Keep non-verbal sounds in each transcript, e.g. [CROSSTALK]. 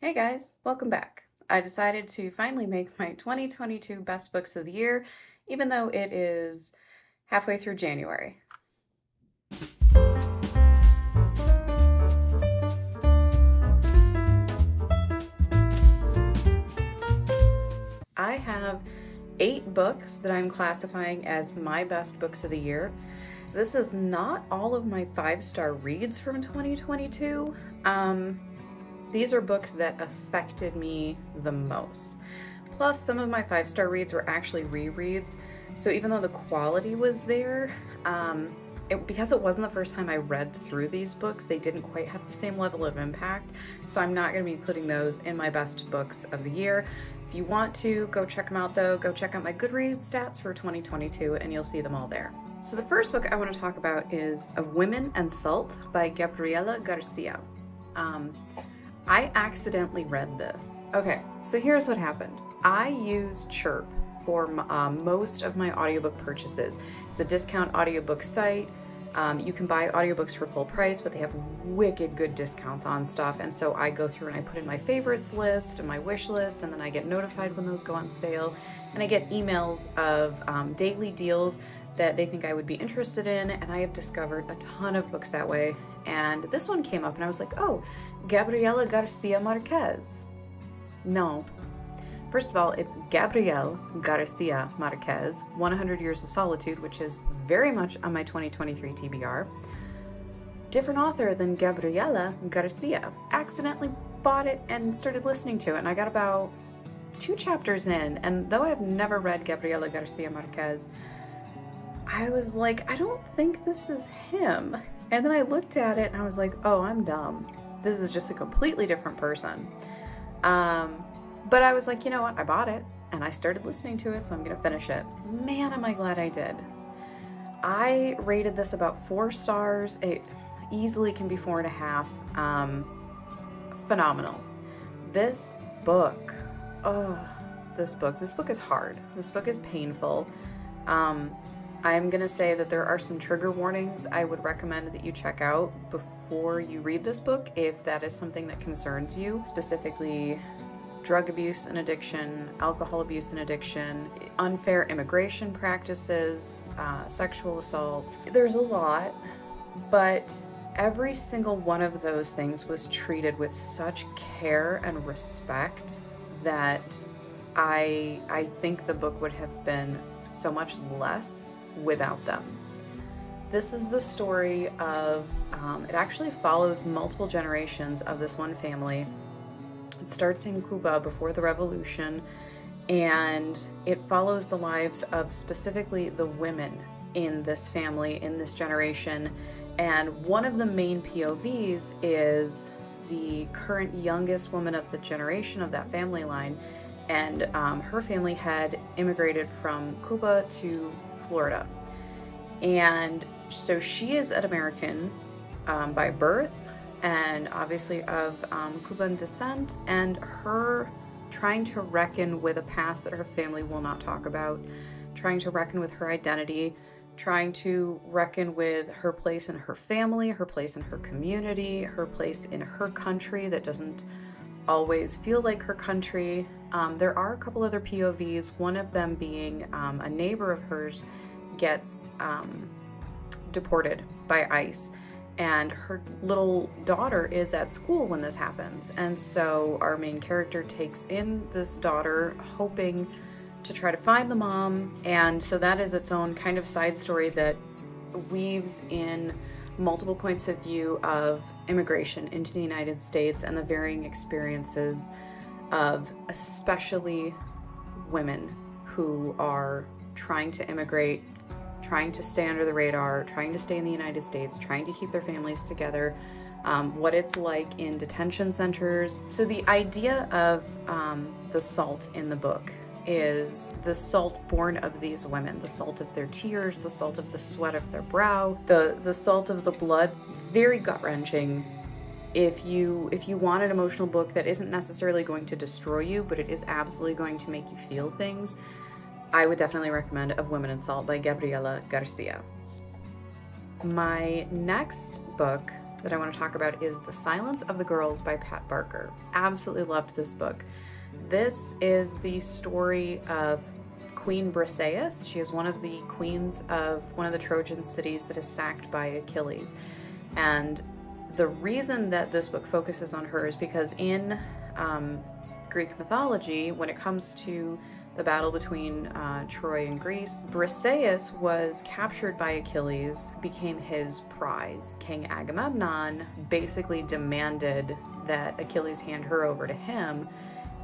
Hey guys, welcome back. I decided to finally make my 2022 best books of the year, even though it is halfway through January. I have eight books that I'm classifying as my best books of the year. This is not all of my five star reads from 2022. Um, these are books that affected me the most. Plus, some of my five star reads were actually rereads, so even though the quality was there, um, it, because it wasn't the first time I read through these books, they didn't quite have the same level of impact. So I'm not going to be including those in my best books of the year. If you want to, go check them out though. Go check out my Goodreads stats for 2022 and you'll see them all there. So the first book I want to talk about is Of Women and Salt by Gabriela Garcia. Um, I accidentally read this. Okay, so here's what happened. I use Chirp for um, most of my audiobook purchases. It's a discount audiobook site. Um, you can buy audiobooks for full price, but they have wicked good discounts on stuff. And so I go through and I put in my favorites list and my wish list, and then I get notified when those go on sale. And I get emails of um, daily deals that they think I would be interested in. And I have discovered a ton of books that way. And this one came up, and I was like, oh, Gabriela Garcia Marquez. No. First of all, it's Gabriel Garcia Marquez, 100 Years of Solitude, which is very much on my 2023 TBR. Different author than Gabriela Garcia. Accidentally bought it and started listening to it, and I got about two chapters in, and though I've never read Gabriela Garcia Marquez, I was like, I don't think this is him. And then I looked at it and I was like, oh, I'm dumb this is just a completely different person. Um, but I was like, you know what? I bought it and I started listening to it, so I'm going to finish it. Man, am I glad I did. I rated this about four stars. It easily can be four and a half. Um, phenomenal. This book, oh, this book, this book is hard. This book is painful. Um, I'm going to say that there are some trigger warnings I would recommend that you check out before you read this book if that is something that concerns you, specifically drug abuse and addiction, alcohol abuse and addiction, unfair immigration practices, uh, sexual assault. There's a lot, but every single one of those things was treated with such care and respect that I I think the book would have been so much less without them. This is the story of, um, it actually follows multiple generations of this one family. It starts in Cuba before the revolution, and it follows the lives of specifically the women in this family, in this generation. And one of the main POVs is the current youngest woman of the generation of that family line. And um, her family had immigrated from Cuba to Florida. And so she is an American um, by birth and obviously of um, Cuban descent, and her trying to reckon with a past that her family will not talk about, trying to reckon with her identity, trying to reckon with her place in her family, her place in her community, her place in her country that doesn't always feel like her country. Um, there are a couple other POVs, one of them being um, a neighbor of hers gets um, deported by ICE and her little daughter is at school when this happens. And so our main character takes in this daughter, hoping to try to find the mom. And so that is its own kind of side story that weaves in multiple points of view of immigration into the United States and the varying experiences of especially women who are trying to immigrate trying to stay under the radar, trying to stay in the United States, trying to keep their families together, um, what it's like in detention centers. So, the idea of um, the salt in the book is the salt born of these women the salt of their tears, the salt of the sweat of their brow, the, the salt of the blood. Very gut wrenching. If you if you want an emotional book that isn't necessarily going to destroy you, but it is absolutely going to make you feel things, I would definitely recommend Of Women and Salt by Gabriela Garcia. My next book that I want to talk about is The Silence of the Girls by Pat Barker. Absolutely loved this book. This is the story of Queen Briseis. She is one of the queens of one of the Trojan cities that is sacked by Achilles. And the reason that this book focuses on her is because in um, Greek mythology, when it comes to the battle between uh, Troy and Greece, Briseis was captured by Achilles, became his prize. King Agamemnon basically demanded that Achilles hand her over to him,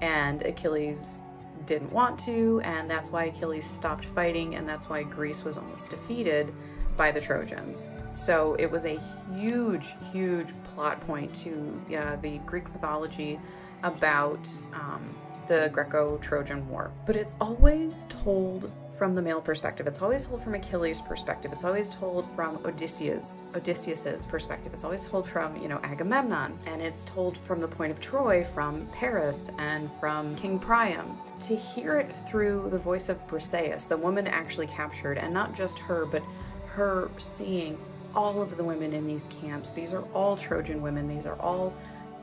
and Achilles didn't want to, and that's why Achilles stopped fighting, and that's why Greece was almost defeated by the Trojans. So it was a huge, huge plot point to uh, the Greek mythology about um, the Greco Trojan War. But it's always told from the male perspective. It's always told from Achilles' perspective. It's always told from Odysseus, Odysseus's perspective. It's always told from, you know, Agamemnon. And it's told from the point of Troy, from Paris, and from King Priam. To hear it through the voice of Briseis, the woman actually captured, and not just her, but her seeing all of the women in these camps. These are all Trojan women. These are all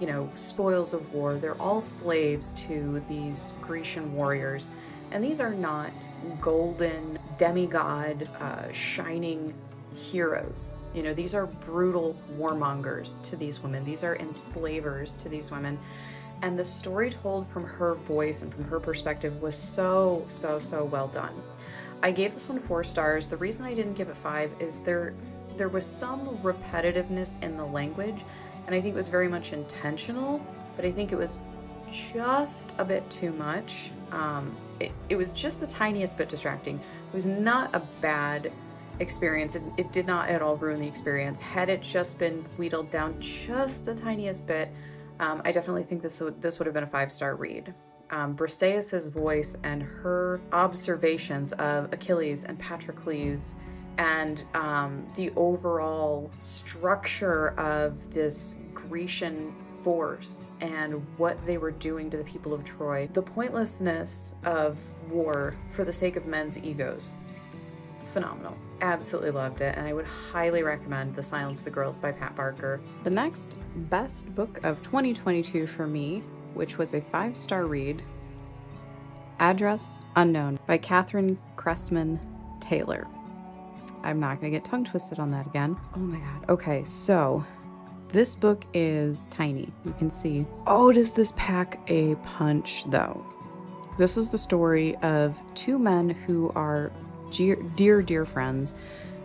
you know, spoils of war. They're all slaves to these Grecian warriors. And these are not golden, demigod, uh, shining heroes. You know, these are brutal warmongers to these women. These are enslavers to these women. And the story told from her voice and from her perspective was so, so, so well done. I gave this one four stars. The reason I didn't give it five is there there was some repetitiveness in the language and I think it was very much intentional, but I think it was just a bit too much. Um, it, it was just the tiniest bit distracting. It was not a bad experience. It, it did not at all ruin the experience. Had it just been wheedled down just the tiniest bit, um, I definitely think this would this would have been a five star read. Um, Briseis's voice and her observations of Achilles and Patroclus and um, the overall structure of this Grecian force and what they were doing to the people of Troy, the pointlessness of war for the sake of men's egos. Phenomenal. Absolutely loved it, and I would highly recommend The Silence of the Girls by Pat Barker. The next best book of 2022 for me, which was a five star read, Address Unknown by Kathrine Kressmann Taylor. I'm not going to get tongue twisted on that again. Oh my god. Okay, so this book is tiny. You can see. Oh, does this pack a punch though? This is the story of two men who are dear, dear, dear friends.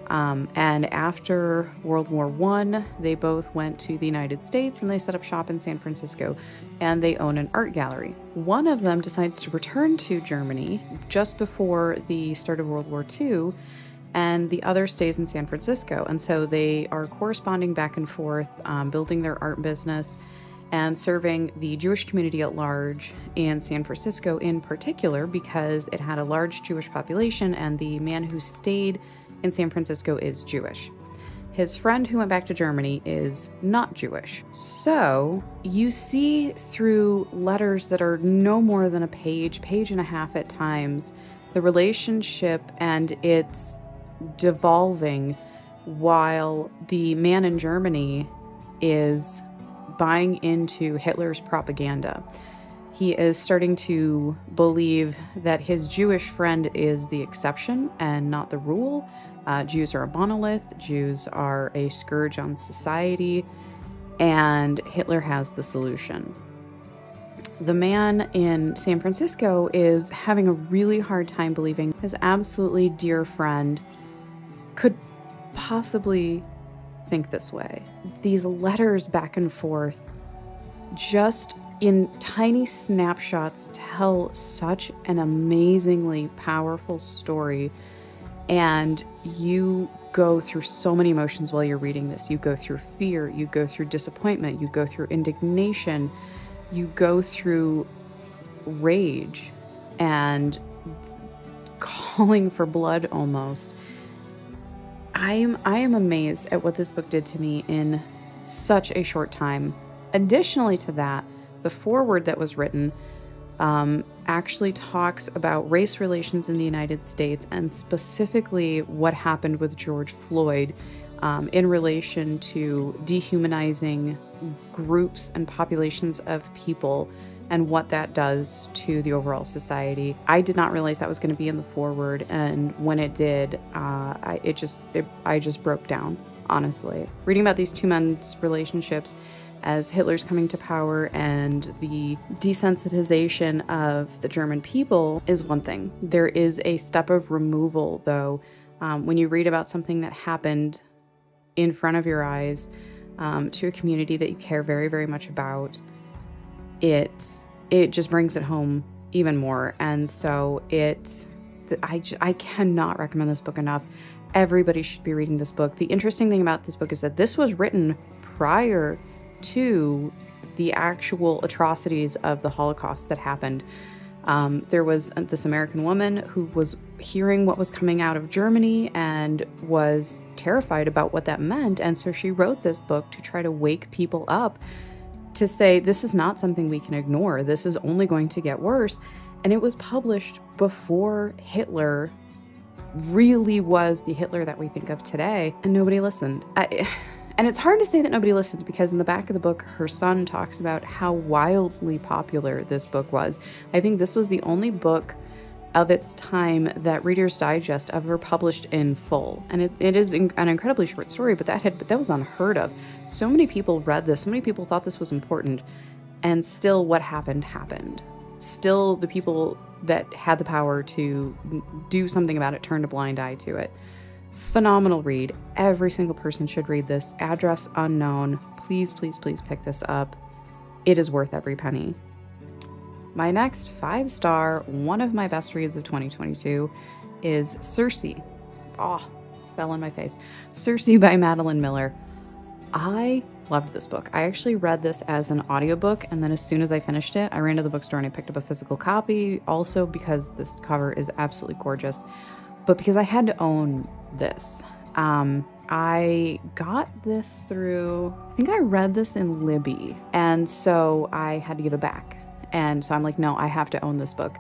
Um, and after World War One, they both went to the United States and they set up shop in San Francisco, and they own an art gallery. One of them decides to return to Germany just before the start of World War II and the other stays in San Francisco. And so they are corresponding back and forth, um, building their art business and serving the Jewish community at large in San Francisco, in particular, because it had a large Jewish population, and the man who stayed in San Francisco is Jewish. His friend who went back to Germany is not Jewish. So you see through letters that are no more than a page, page and a half at times, the relationship and its devolving while the man in Germany is buying into Hitler's propaganda. He is starting to believe that his Jewish friend is the exception and not the rule. Uh, Jews are a monolith, Jews are a scourge on society, and Hitler has the solution. The man in San Francisco is having a really hard time believing his absolutely dear friend could possibly think this way. These letters back and forth, just in tiny snapshots, tell such an amazingly powerful story. And you go through so many emotions while you're reading this. You go through fear, you go through disappointment, you go through indignation, you go through rage and calling for blood almost. I am I am amazed at what this book did to me in such a short time. Additionally to that, the foreword that was written um, actually talks about race relations in the United States and specifically what happened with George Floyd um, in relation to dehumanizing groups and populations of people and what that does to the overall society. I did not realize that was going to be in the foreword, and when it did, uh, I, it just it, I just broke down. Honestly, reading about these two men's relationships as Hitler's coming to power and the desensitization of the German people is one thing. There is a step of removal, though, um, when you read about something that happened in front of your eyes um, to a community that you care very, very much about it it just brings it home even more. And so it I I cannot recommend this book enough. Everybody should be reading this book. The interesting thing about this book is that this was written prior to the actual atrocities of the Holocaust that happened. Um, there was this American woman who was hearing what was coming out of Germany and was terrified about what that meant. And so she wrote this book to try to wake people up to say this is not something we can ignore. This is only going to get worse. And it was published before Hitler really was the Hitler that we think of today, and nobody listened. I, [SIGHS] and it's hard to say that nobody listened because in the back of the book, her son talks about how wildly popular this book was. I think this was the only book of its time that Reader's Digest ever published in full. And it, it is an incredibly short story, but that had but that was unheard of. So many people read this, so many people thought this was important, and still what happened happened. Still the people that had the power to do something about it turned a blind eye to it. Phenomenal read. Every single person should read this. Address unknown. Please, please, please pick this up. It is worth every penny. My next five star, one of my best reads of 2022 is Circe. Oh, fell on my face. Circe by Madeline Miller. I loved this book. I actually read this as an audiobook, and then as soon as I finished it, I ran to the bookstore and I picked up a physical copy, also because this cover is absolutely gorgeous, but because I had to own this. Um, I got this through, I think I read this in Libby, and so I had to give it back. And so I'm like, no, I have to own this book.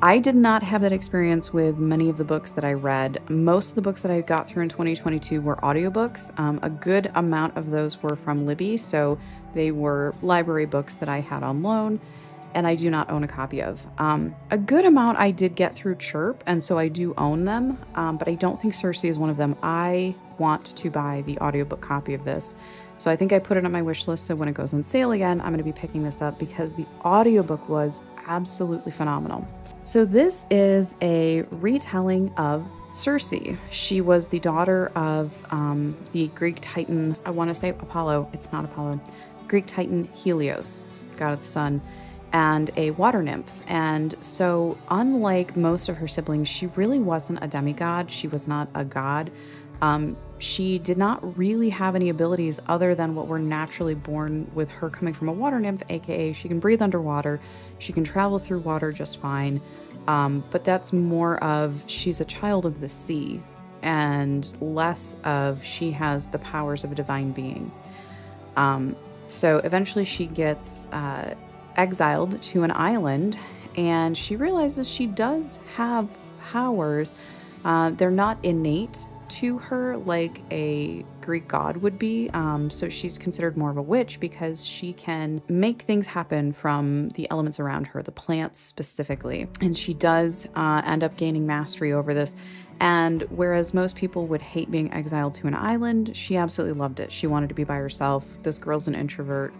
I did not have that experience with many of the books that I read. Most of the books that I got through in 2022 were audiobooks. Um, a good amount of those were from Libby, so they were library books that I had on loan and I do not own a copy of. Um, a good amount I did get through Chirp, and so I do own them, um, but I don't think Circe is one of them. I want to buy the audiobook copy of this. So I think I put it on my wish list. So when it goes on sale again, I'm going to be picking this up because the audiobook was absolutely phenomenal. So this is a retelling of Circe. She was the daughter of um, the Greek Titan, I want to say Apollo, it's not Apollo, Greek Titan Helios, god of the sun, and a water nymph. And so, unlike most of her siblings, she really wasn't a demigod. She was not a god. Um, she did not really have any abilities other than what were naturally born with her coming from a water nymph, aka she can breathe underwater, she can travel through water just fine. Um, but that's more of she's a child of the sea and less of she has the powers of a divine being. Um, so eventually she gets uh, exiled to an island and she realizes she does have powers. Uh, they're not innate, to her like a Greek god would be. Um, so she's considered more of a witch because she can make things happen from the elements around her, the plants specifically. And she does uh, end up gaining mastery over this. And whereas most people would hate being exiled to an island, she absolutely loved it. She wanted to be by herself. This girl's an introvert.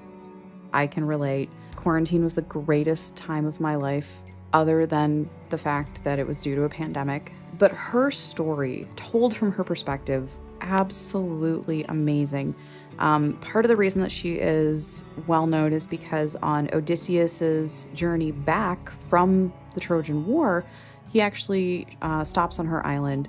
I can relate. Quarantine was the greatest time of my life, other than the fact that it was due to a pandemic. But her story, told from her perspective, absolutely amazing. Um, part of the reason that she is well known is because on Odysseus's journey back from the Trojan War, he actually uh, stops on her island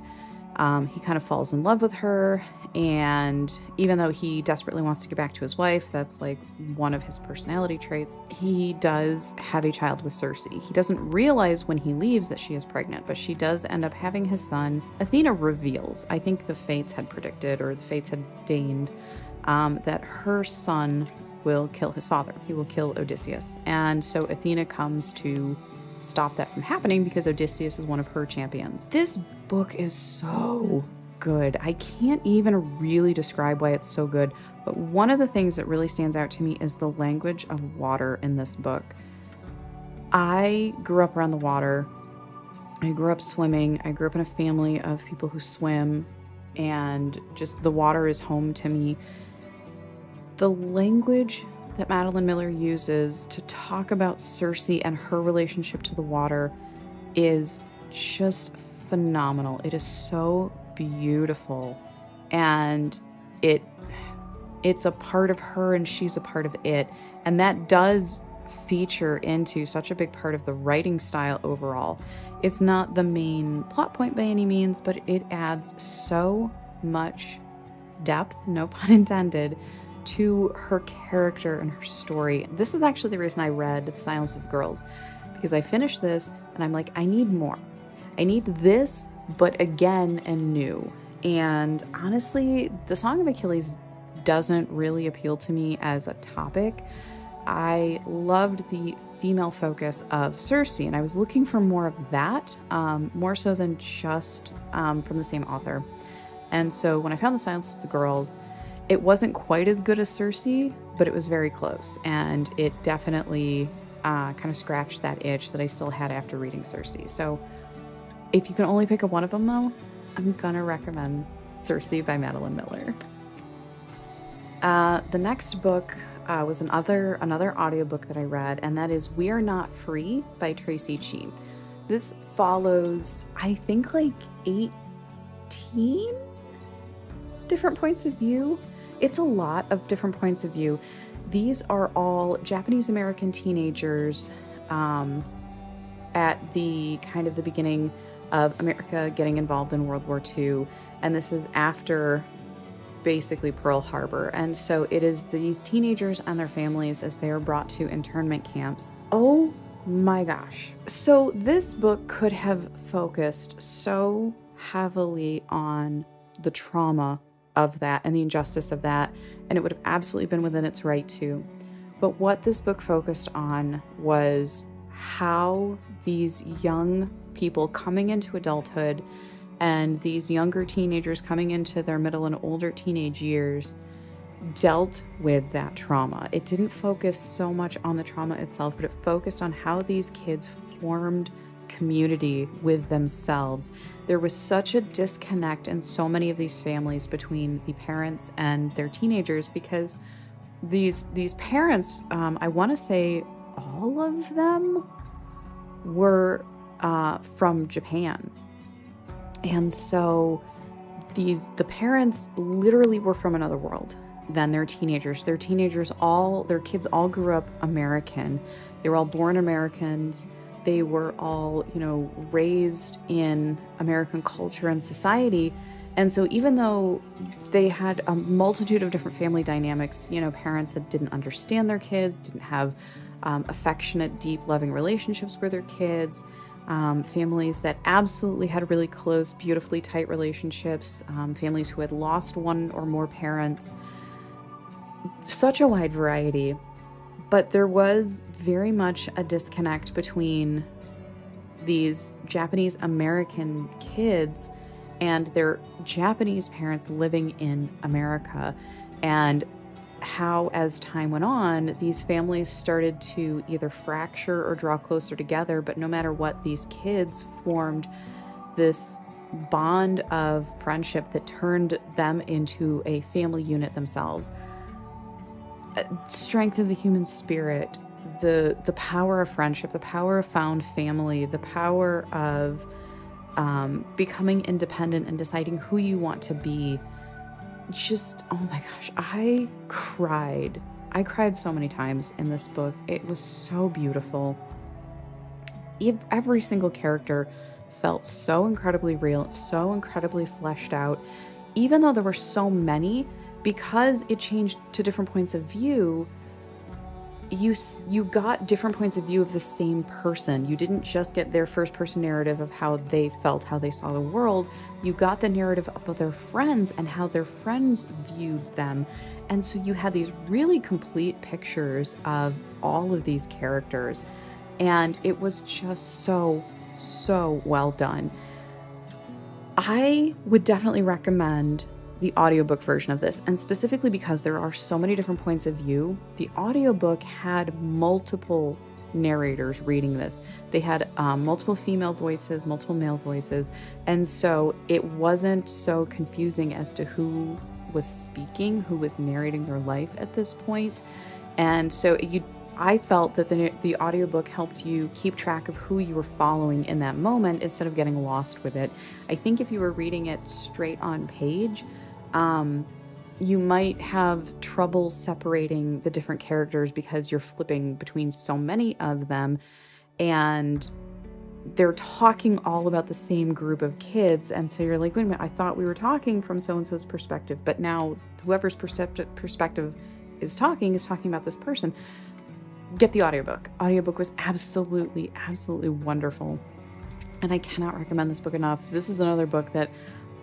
um, he kind of falls in love with her, and even though he desperately wants to get back to his wife, that's like one of his personality traits, he does have a child with Circe. He doesn't realize when he leaves that she is pregnant, but she does end up having his son. Athena reveals, I think the fates had predicted, or the fates had deigned, um, that her son will kill his father. He will kill Odysseus. And so Athena comes to stop that from happening because Odysseus is one of her champions. This book is so good. I can't even really describe why it's so good, but one of the things that really stands out to me is the language of water in this book. I grew up around the water. I grew up swimming. I grew up in a family of people who swim, and just the water is home to me. The language that Madeline Miller uses to talk about Circe and her relationship to the water is just phenomenal. It is so beautiful and it it's a part of her and she's a part of it and that does feature into such a big part of the writing style overall. It's not the main plot point by any means, but it adds so much depth, [LAUGHS] no pun intended, to her character and her story. This is actually the reason I read The Silence of the Girls, because I finished this and I'm like, I need more. I need this, but again and new. And honestly, the Song of Achilles doesn't really appeal to me as a topic. I loved the female focus of Circe, and I was looking for more of that, um, more so than just um, from the same author. And so when I found The Silence of the Girls, it wasn't quite as good as Circe, but it was very close, and it definitely uh, kind of scratched that itch that I still had after reading Circe. So if you can only pick a one of them, though, I'm gonna recommend Circe by Madeline Miller. Uh, the next book uh, was another another audiobook that I read, and that is We Are Not Free by Traci Chee. This follows, I think, like 18 different points of view it's a lot of different points of view. These are all Japanese American teenagers um, at the kind of the beginning of America getting involved in World War II, and this is after basically Pearl Harbor. And so it is these teenagers and their families as they are brought to internment camps. Oh my gosh. So this book could have focused so heavily on the trauma of that and the injustice of that, and it would have absolutely been within its right to. But what this book focused on was how these young people coming into adulthood and these younger teenagers coming into their middle and older teenage years dealt with that trauma. It didn't focus so much on the trauma itself, but it focused on how these kids formed community with themselves. There was such a disconnect in so many of these families between the parents and their teenagers because these these parents, um, I want to say all of them, were uh, from Japan, and so these the parents literally were from another world than their teenagers. Their teenagers all their kids all grew up American. They were all born Americans they were all, you know, raised in American culture and society. And so, even though they had a multitude of different family dynamics, you know, parents that didn't understand their kids, didn't have um, affectionate, deep, loving relationships with their kids, um, families that absolutely had really close, beautifully tight relationships, um, families who had lost one or more parents, such a wide variety. But there was very much a disconnect between these Japanese American kids and their Japanese parents living in America. And how, as time went on, these families started to either fracture or draw closer together. But no matter what, these kids formed this bond of friendship that turned them into a family unit themselves strength of the human spirit, the the power of friendship, the power of found family, the power of um, becoming independent and deciding who you want to be. Just oh my gosh, I cried. I cried so many times in this book. It was so beautiful. Every single character felt so incredibly real, so incredibly fleshed out. Even though there were so many, because it changed to different points of view, you you got different points of view of the same person. You didn't just get their first person narrative of how they felt, how they saw the world. You got the narrative of their friends and how their friends viewed them. And so you had these really complete pictures of all of these characters. And it was just so so well done I would definitely recommend the audiobook version of this, and specifically because there are so many different points of view, the audiobook had multiple narrators reading this. They had um, multiple female voices, multiple male voices, and so it wasn't so confusing as to who was speaking, who was narrating their life at this point. And so you I felt that the the audiobook helped you keep track of who you were following in that moment instead of getting lost with it. I think if you were reading it straight on page, um, you might have trouble separating the different characters because you're flipping between so many of them. And they're talking all about the same group of kids. And so you're like wait a minute i thought we were talking from so and so's perspective but now whoever's perspective is talking is talking about this person. Get the audiobook. Audiobook was absolutely absolutely wonderful. And i cannot recommend this book enough. This is another book that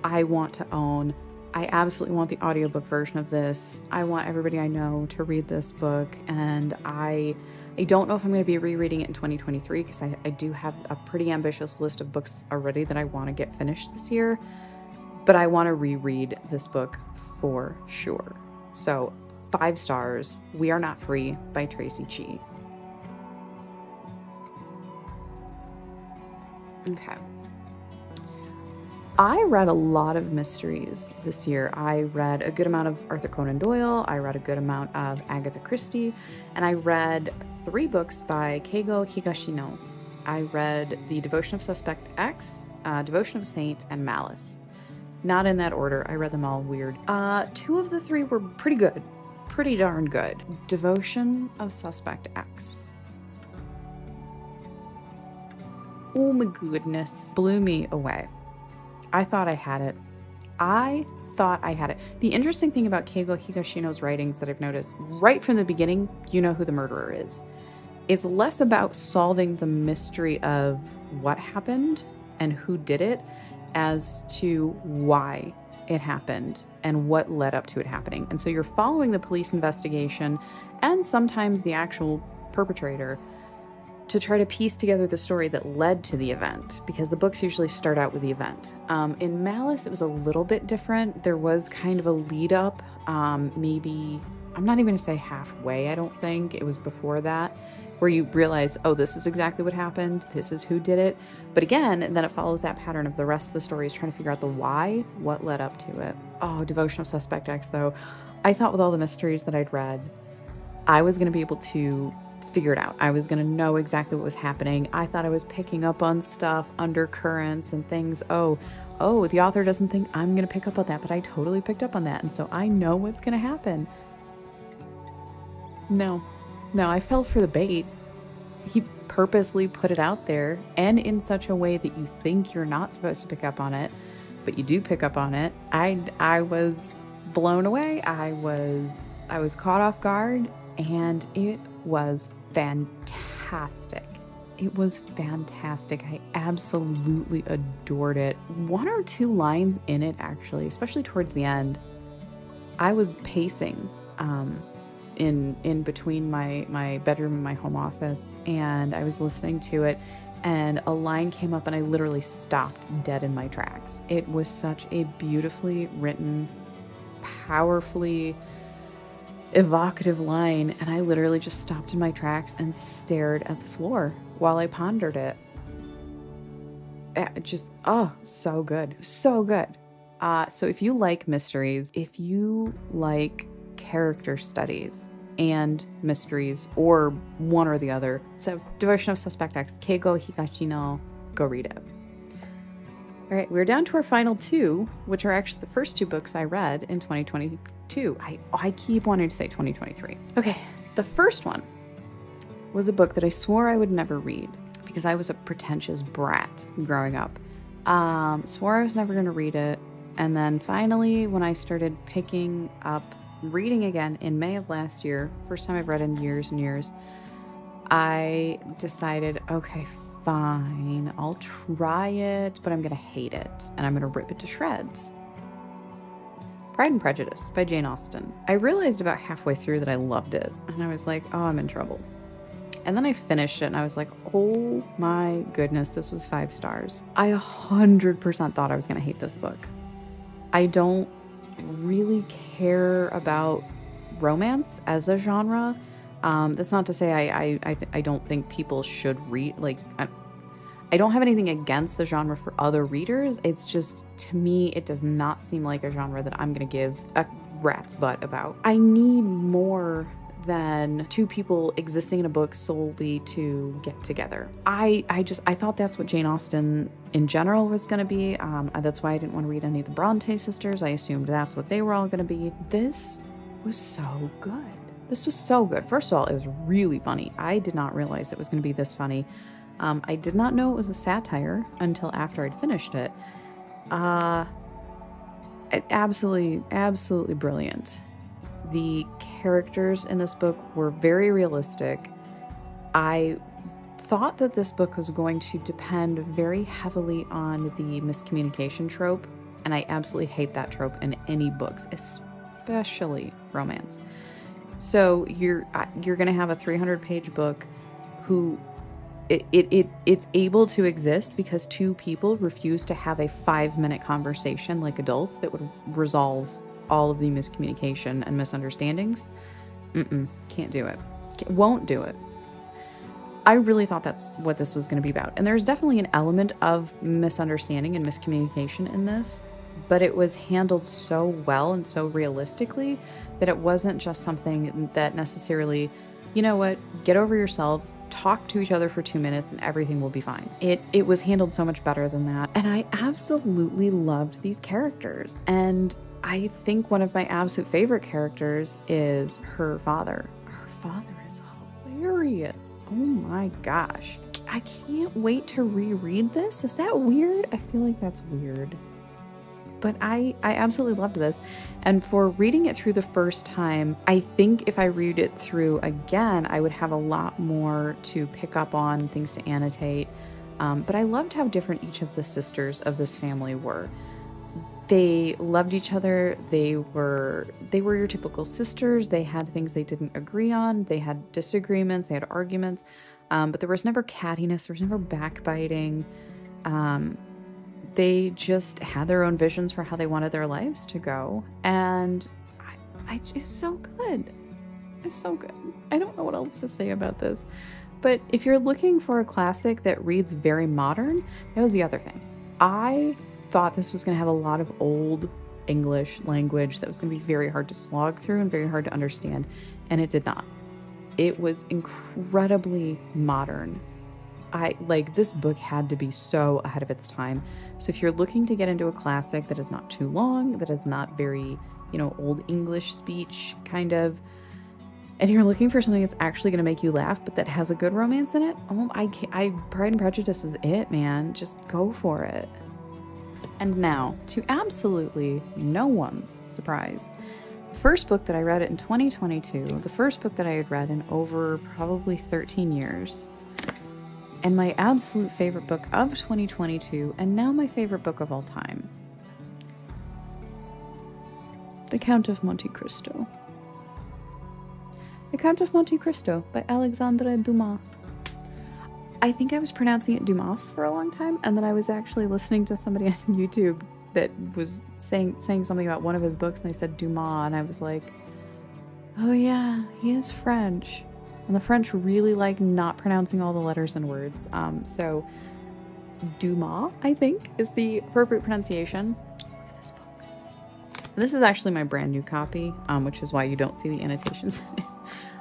i want to own I absolutely want the audiobook version of this. I want everybody I know to read this book and I I don't know if I'm going to be rereading it in 2023 because I, I do have a pretty ambitious list of books already that I want to get finished this year. But I want to reread this book for sure. So, five stars We Are Not Free by Traci Chee. Okay. I read a lot of mysteries this year. I read a good amount of Arthur Conan Doyle, I read a good amount of Agatha Christie, and I read three books by Keigo Higashino. I read The Devotion of Suspect X, uh, Devotion of Saint, and Malice. Not in that order, I read them all weird. Uh, two of the three were pretty good, pretty darn good. Devotion of Suspect X. Oh my goodness, blew me away. I thought I had it. I thought I had it. The interesting thing about Keigo Higashino's writings that I've noticed right from the beginning, you know who the murderer is. It's less about solving the mystery of what happened and who did it as to why it happened and what led up to it happening. And so you're following the police investigation and sometimes the actual perpetrator to try to piece together the story that led to the event, because the books usually start out with the event. Um, in Malice, it was a little bit different. There was kind of a lead up, um, maybe, I'm not even going to say halfway, I don't think. It was before that, where you realize, oh, this is exactly what happened, this is who did it. But again, then it follows that pattern of the rest of the story is trying to figure out the why, what led up to it. Oh, Devotion of Suspect X, though. I thought with all the mysteries that I'd read, I was going to be able to figure it out. I was going to know exactly what was happening. I thought I was picking up on stuff, undercurrents and things. Oh, oh, the author doesn't think I'm going to pick up on that, but I totally picked up on that. And so I know what's going to happen. No, no, I fell for the bait. He purposely put it out there and in such a way that you think you're not supposed to pick up on it, but you do pick up on it. I, I was blown away. I was, I was caught off guard and it was fantastic. It was fantastic. I absolutely adored it. One or two lines in it, actually, especially towards the end, I was pacing um, in in between my my bedroom and my home office, and I was listening to it, and a line came up, and I literally stopped dead in my tracks. It was such a beautifully written, powerfully evocative line, and I literally just stopped in my tracks and stared at the floor while I pondered it. it eh, just, oh, so good. So good. Uh, so, if you like mysteries, if you like character studies and mysteries, or one or the other, so Devotion of Suspect X, Keigo Higashino, go read it. All right, we're down to our final two, which are actually the first two books I read in 2022. I, I keep wanting to say 2023. Okay, the first one was a book that I swore I would never read because I was a pretentious brat growing up. Um, swore I was never going to read it. And then finally, when I started picking up reading again in May of last year, first time I've read in years and years, I decided, okay, fine, I'll try it, but I'm to hate it and I'm to rip it to shreds. Pride and Prejudice by Jane Austen. I realized about halfway through that I loved it, and I was like, oh, I'm in trouble. And then I finished it and I was like, oh my goodness, this was five stars. I 100% thought I was to hate this book. I don't really care about romance as a genre. Um, that's not to say I I, I, I, don't think people should read like I, I don't have anything against the genre for other readers. It's just to me it does not seem like a genre that I'm gonna give a rat's butt about. I need more than two people existing in a book solely to get together. I I just I thought that's what Jane Austen in general was going to be. Um, that's why I didn't want to read any of the Bronte sisters. I assumed that's what they were all going to be. This was so good. This was so good. First of all, it was really funny. I did not realize it was going to be this funny. Um, I did not know it was a satire until after I'd finished it. Uh, absolutely, absolutely brilliant. The characters in this book were very realistic. I thought that this book was going to depend very heavily on the miscommunication trope, and I absolutely hate that trope in any books, especially romance. So you're you're going to have a 300 page book who it, it, it it's able to exist because two people refuse to have a five minute conversation like adults that would resolve all of the miscommunication and misunderstandings. Mm-mm, can't do it. Won't do it. I really thought that's what this was going to be about. And there's definitely an element of misunderstanding and miscommunication in this, but it was handled so well and so realistically that it wasn't just something that necessarily, you know what, get over yourselves, talk to each other for 2 minutes and everything will be fine. It it was handled so much better than that. And I absolutely loved these characters. And I think one of my absolute favorite characters is her father. Her father is hilarious. Oh my gosh. I can't wait to reread this. Is that weird? I feel like that's weird. But I, I absolutely loved this. And for reading it through the first time, I think if I read it through again, I would have a lot more to pick up on, things to annotate. Um, but I loved how different each of the sisters of this family were. They loved each other. They were they were your typical sisters. They had things they didn't agree on. They had disagreements. They had arguments. Um, but there was never cattiness. There was never backbiting. Um, they just had their own visions for how they wanted their lives to go. And I, I just so good. It's so good. I don't know what else to say about this. But if you're looking for a classic that reads very modern that was the other thing. I thought this was going to have a lot of old English language that was going to be very hard to slog through and very hard to understand, and it did not. It was incredibly modern. I like this book had to be so ahead of its time. So if you're looking to get into a classic that is not too long, that is not very, you know, old English speech kind of, and you're looking for something that's actually going to make you laugh, but that has a good romance in it, oh, I, I Pride and Prejudice is it, man. Just go for it. And now, to absolutely no one's surprise, the first book that I read in 2022, the first book that I had read in over probably 13 years, and my absolute favorite book of 2022, and now my favorite book of all time The Count of Monte Cristo. The Count of Monte Cristo by Alexandre Dumas. I think I was pronouncing it Dumas for a long time, and then I was actually listening to somebody [LAUGHS] on YouTube that was saying saying something about one of his books, and they said Dumas, and I was like, oh yeah, he is French, and the French really like not pronouncing all the letters and words. Um, so Dumas, I think, is the appropriate pronunciation. This book. And this is actually my brand new copy, um, which is why you don't see the annotations in it.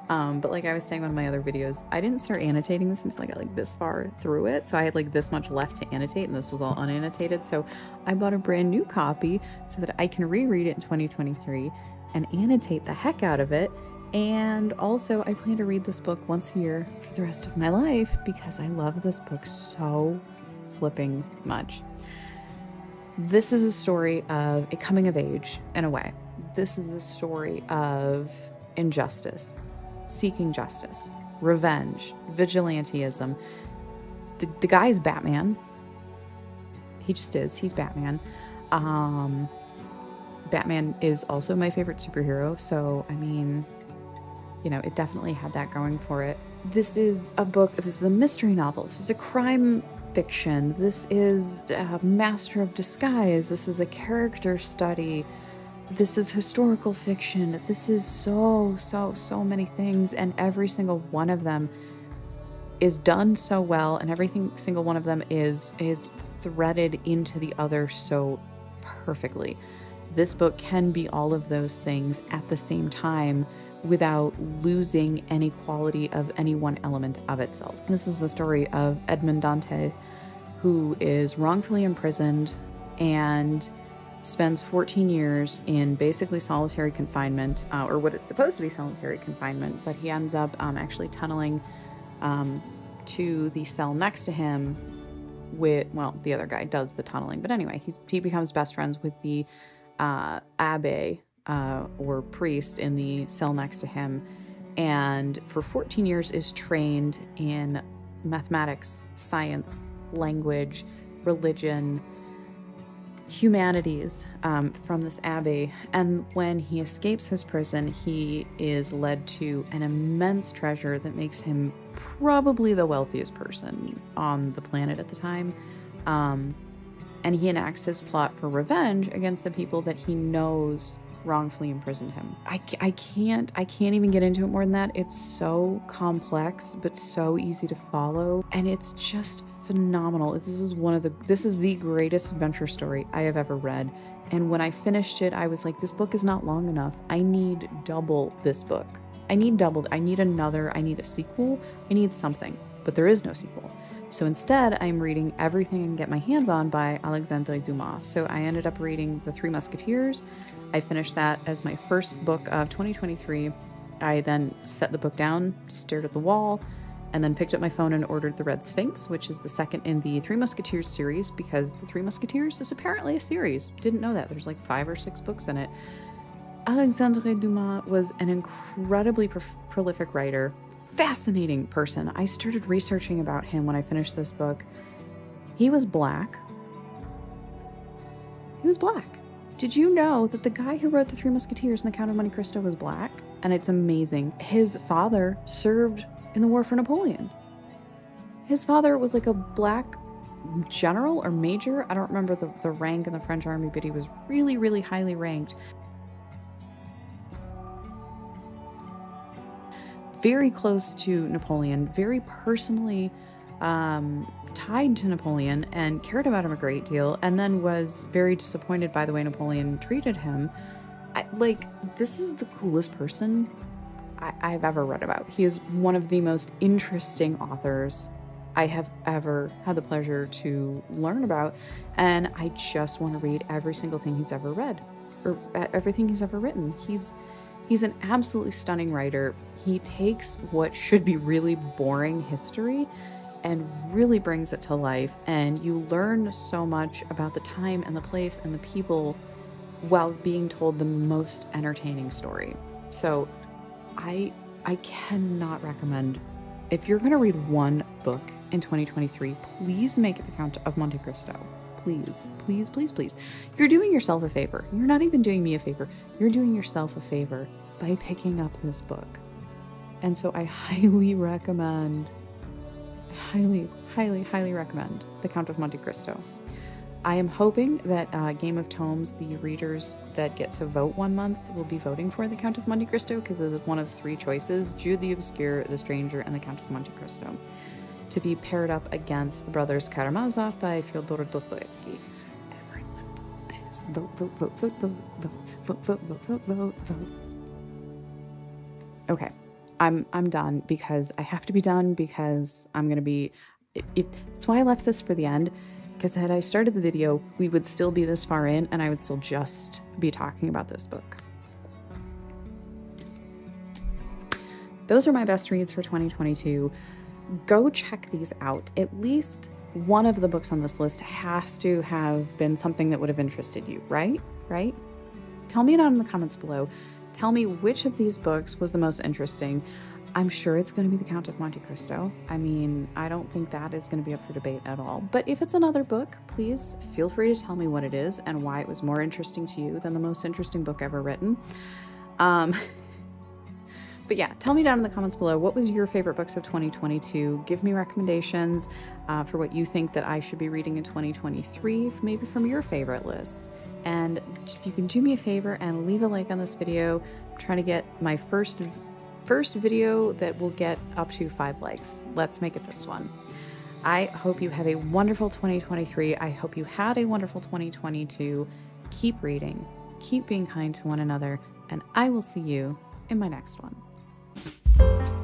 Um, but like I was saying on my other videos, I didn't start annotating this until I got like this far through it. So I had like this much left to annotate and this was all unannotated. So I bought a brand new copy so that I can reread it in 2023 and annotate the heck out of it. And also I plan to read this book once a year for the rest of my life because I love this book so flipping much. This is a story of a coming of age in a way. This is a story of injustice seeking justice, revenge, vigilanteism. The, the guy is Batman. He just is. He's Batman. Um, Batman is also my favorite superhero. So, I mean, you know, it definitely had that going for it. This is a book, this is a mystery novel, this is a crime fiction, this is a master of disguise, this is a character study, this is historical fiction, this is so, so, so many things, and every single one of them is done so well and everything single one of them is is threaded into the other so perfectly this book can be all of those things at the same time without losing any quality of any one element of itself. This is the story of Edmond Dante, who is wrongfully imprisoned and spends 14 years in basically solitary confinement, uh, or what is supposed to be solitary confinement, but he ends up um, actually tunneling um, to the cell next to him with, well, the other guy does the tunneling, but anyway, he becomes best friends with the uh, abbe uh, or priest in the cell next to him, and for 14 years is trained in mathematics, science, language, religion, humanities um, from this abbey. And when he escapes his prison, he is led to an immense treasure that makes him probably the wealthiest person on the planet at the time. Um, and he enacts his plot for revenge against the people that he knows wrongfully imprisoned him. I, I can't I can't even get into it more than that. It's so complex but so easy to follow and it's just phenomenal. This is one of the this is the greatest adventure story I have ever read. And when I finished it, I was like this book is not long enough. I need double this book. I need double. I need another. I need a sequel. I need something. But there is no sequel. So instead, I'm reading everything I can get my hands on by Alexandre Dumas. So I ended up reading The Three Musketeers. I finished that as my first book of 2023. I then set the book down, stared at the wall, and then picked up my phone and ordered The Red Sphinx, which is the second in the Three Musketeers series because The Three Musketeers is apparently a series. Didn't know that. There's like five or six books in it. Alexandre Dumas was an incredibly pro- prolific writer fascinating person. I started researching about him when I finished this book. He was black. He was black. Did you know that the guy who wrote The Three Musketeers and The Count of Monte Cristo was black? And it's amazing. His father served in the war for Napoleon. His father was like a black general or major. I don't remember the, the rank in the French army, but he was really, really highly ranked. very close to Napoleon, very personally um, tied to Napoleon, and cared about him a great deal, and then was very disappointed by the way Napoleon treated him. I, like, this is the coolest person I, I've ever read about. He is one of the most interesting authors I have ever had the pleasure to learn about, and I just want to read every single thing he's ever read, or everything he's ever written. He's he's an absolutely stunning writer he takes what should be really boring history and really brings it to life and you learn so much about the time and the place and the people while being told the most entertaining story. So I I cannot recommend if you're going to read one book in 2023, please make it The Count of Monte Cristo. Please, please, please, please. You're doing yourself a favor. You're not even doing me a favor. You're doing yourself a favor by picking up this book. And so I [LAUGHS] highly recommend, highly, highly, highly recommend The Count of Monte Cristo. I am hoping that uh, Game of Tomes, the readers that get to vote one month, will be voting for The Count of Monte Cristo because it is one of three choices Jude the Obscure, The Stranger, and The Count of Monte Cristo to be paired up against The Brothers Karamazov by Fyodor Dostoevsky. Everyone vote this. Vote, vote, vote, vote, vote, vote, vote, vote, vote, vote, vote, vote. Okay. I'm I'm done because I have to be done because I'm gonna be. It, it, why I left this for the end. Because had I started the video, we would still be this far in, and I would still just be talking about this book. Those are my best reads for 2022. Go check these out. At least one of the books on this list has to have been something that would have interested you, right? Right? Tell me down in the comments below. Tell me which of these books was the most interesting. I'm sure it's going to be The Count of Monte Cristo. I mean, I don't think that is going to be up for debate at all. But if it's another book, please feel free to tell me what it is and why it was more interesting to you than the most interesting book ever written. Um, [LAUGHS] but yeah, tell me down in the comments below what was your favorite books of 2022. Give me recommendations uh, for what you think that I should be reading in 2023, maybe from your favorite list. And if you can do me a favor and leave a like on this video, I'm trying to get my first first video that will get up to five likes. Let's make it this one. I hope you have a wonderful 2023. I hope you had a wonderful 2022. Keep reading, keep being kind to one another, and I will see you in my next one. Bye.